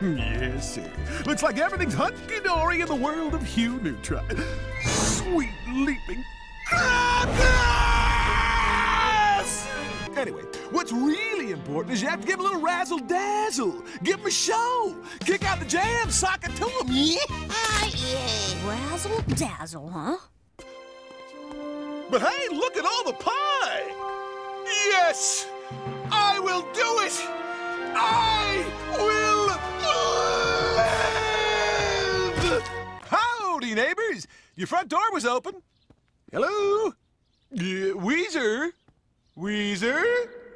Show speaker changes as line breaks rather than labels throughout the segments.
Yes, sir. Looks like everything's hunky-dory in the world of Hugh Neutron. Sweet leaping crackers! Anyway, what's really important is you have to give a little razzle-dazzle. Give him a show. Kick out the jam, sock it to him, yeah?
Uh, yeah.
Razzle dazzle, huh?
But hey, look at all the pie! Yes! I will do it! I Your front door was open. Hello? Yeah, Wheezer? Wheezer?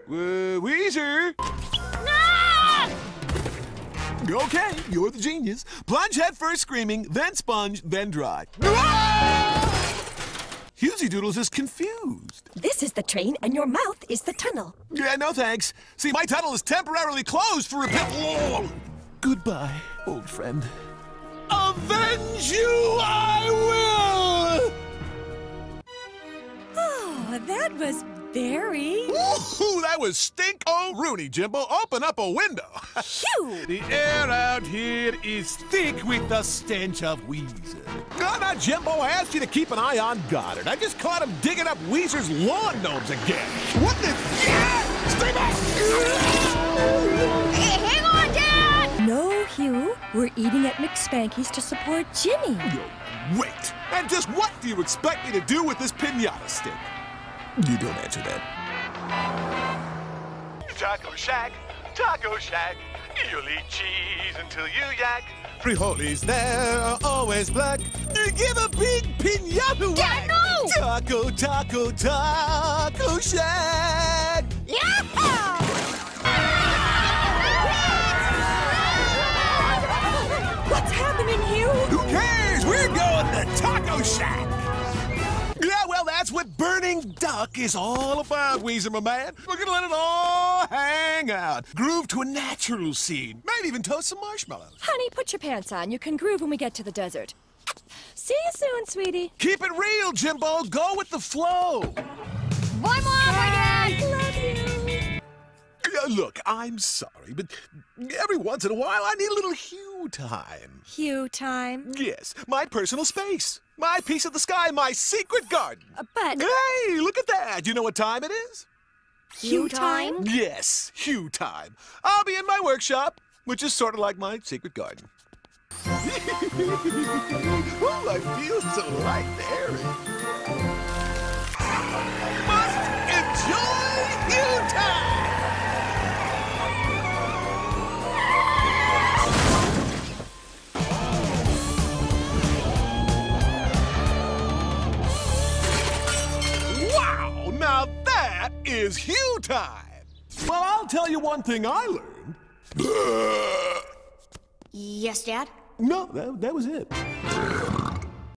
Uh, Wheezer? Okay, you're the genius. Plunge head first screaming, then sponge, then dry. Husey Doodles is confused.
This is the train, and your mouth is the tunnel.
Yeah, no thanks. See, my tunnel is temporarily closed for repair. Whoa. Goodbye, old friend. Avenge you
that was very
Ooh, that was stink oh Rooney, Jimbo. Open up a window.
Phew!
the air out here is thick with the stench of Wheezer. No, not Jimbo. I asked you to keep an eye on Goddard. I just caught him digging up Wheezer's lawn gnomes again. What the? Yeah! Stay back!
Hey, hang on, Dad!
No, Hugh. We're eating at McSpanky's to support Jimmy.
Yo, wait. And just what do you expect me to do with this pinata stick? You don't answer that. Taco Shack, Taco Shack. You'll eat cheese until you yak. Frijoles there are always black. You give a big pinata whack.
no!
Taco, taco, taco shack.
Yeah!
What's happening, Hugh?
Who cares? We're going to Taco Shack. That's what Burning Duck is all about, Wheezer, my man. We're gonna let it all hang out. Groove to a natural scene. Might even toast some marshmallows.
Honey, put your pants on. You can groove when we get to the desert. See you soon, sweetie.
Keep it real, Jimbo. Go with the flow.
Mom! Bye, Dad!
Love you.
Uh, look, I'm sorry, but every once in a while I need a little Hugh time.
Hugh time.
Yes, my personal space. My piece of the sky, my secret garden.
Uh, but
Hey, look at that. You know what time it is?
Hugh time?
Yes, Hugh time. I'll be in my workshop, which is sort of like my secret garden. oh, I feel so light and airy. Now that is Hugh time! Well, I'll tell you one thing I learned.
Yes, Dad?
No, that, that was it.